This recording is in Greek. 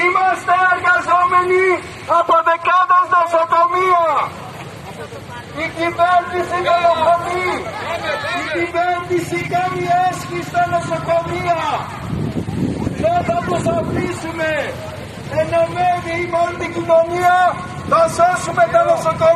Είμαστε εργαζόμενοι από δεκάδες νοσοκομεία. Η κυβέρνηση δολοφονεί. Η κυβέρνηση κάνει έσχη στα νοσοκομεία. Δεν θα τους αφήσουμε. Ενωμένη η μόνη κοινωνία θα σώσουμε τα νοσοκομεία.